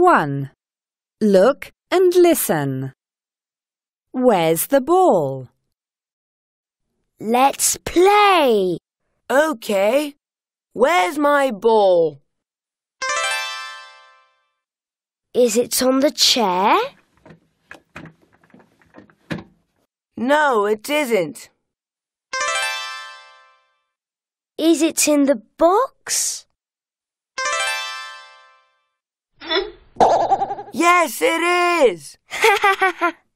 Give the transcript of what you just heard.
1. Look and listen. Where's the ball? Let's play. Okay. Where's my ball? Is it on the chair? No, it isn't. Is it in the box? Yes, it is.